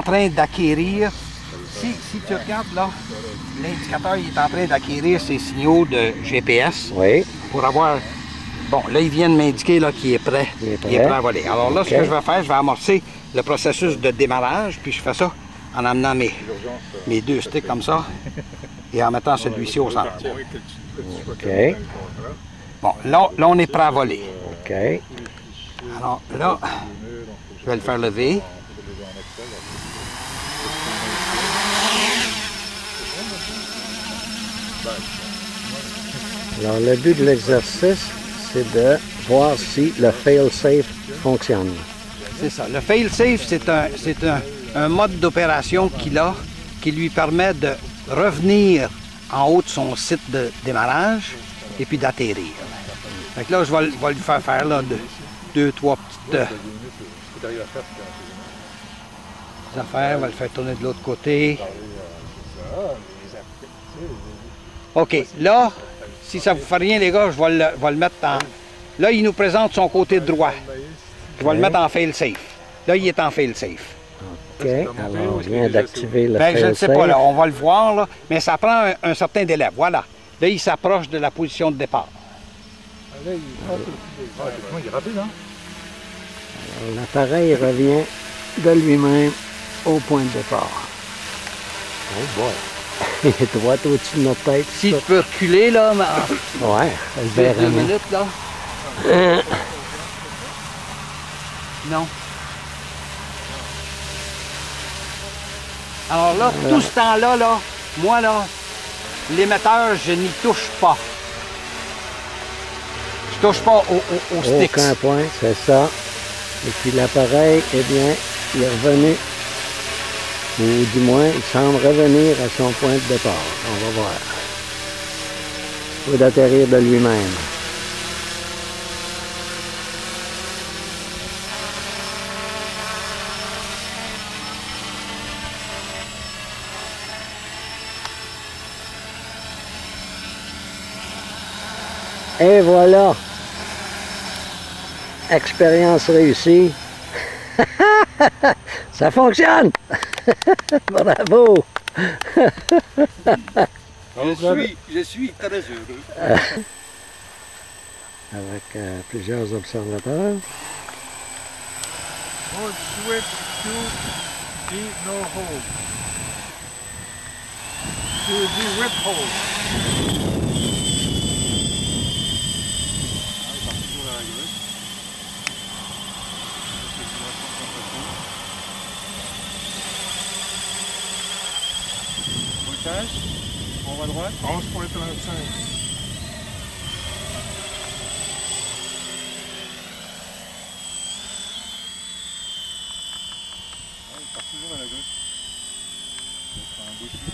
en train d'acquérir. Si, si tu regardes là, l'indicateur est en train d'acquérir ses signaux de GPS Oui. pour avoir. Bon, là, il vient de m'indiquer là, qu'il est prêt. Il est Il est prêt. prêt à voler. Alors là, ce que je vais faire, je vais amorcer le processus de démarrage, puis je fais ça en amenant mes, mes deux sticks comme ça et en mettant celui-ci au centre. OK. Bon, là, là, on est prêt à voler. OK. Alors là, je vais le faire lever. Alors, le but de l'exercice, c'est de voir si le fail-safe fonctionne. C'est ça. Le fail-safe, c'est un, c'est un, mode d'opération qu'il a qui lui permet de revenir en haut de son site de démarrage et puis d'atterrir. Fait que là, je vais, lui faire faire là, deux, deux trois petites euh, affaires. On va le faire tourner de l'autre côté. OK. Là, si ça vous fait rien, les gars, je vais le, je vais le mettre en... Là, il nous présente son côté droit. Je vais le mettre en fail-safe. Là, il est en fail-safe. OK. Alors, on vient d'activer le Ben, je ne sais pas, là, on va le voir, là, mais ça prend un, un certain délai. Voilà. Là, il s'approche de la position de départ. il est rapide, hein? Alors, L'appareil revient de lui-même au point de départ. Oh boy! Il est droit au-dessus de notre tête. Si tu peux reculer, là, mais en Ouais, elle verra deux minutes, là. Non. Alors là, tout ce temps-là, là, moi, là, l'émetteur, je n'y touche pas. Je touche pas au, au, au. Aucun point, c'est ça. Et puis l'appareil, eh bien, il est revenu, ou du moins, il semble revenir à son point de départ. On va voir. Ou d'atterrir de lui-même. Et voilà. Expérience réussie. Ça fonctionne. Bravo. Je suis, je suis très heureux. Avec euh, plusieurs observateurs. Hold switch to deep no hold. To the whip hold. On va à droite. 11.35. Il part toujours à la gauche. Un beau.